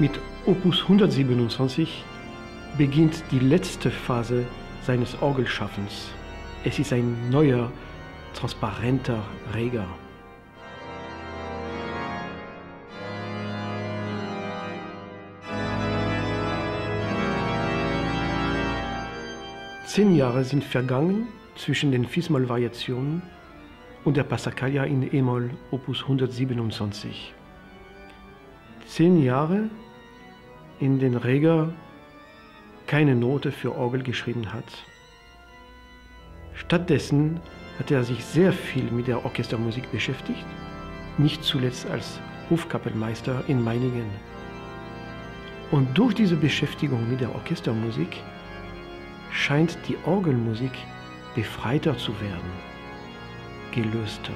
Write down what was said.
Mit Opus 127 beginnt die letzte Phase seines Orgelschaffens. Es ist ein neuer, transparenter Reger. Zehn Jahre sind vergangen zwischen den Fismol-Variationen und der Passacaglia in E-Moll Opus 127. Zehn Jahre, in denen Reger keine Note für Orgel geschrieben hat. Stattdessen hat er sich sehr viel mit der Orchestermusik beschäftigt, nicht zuletzt als Hofkapellmeister in Meiningen. Und durch diese Beschäftigung mit der Orchestermusik scheint die Orgelmusik befreiter zu werden, gelöster.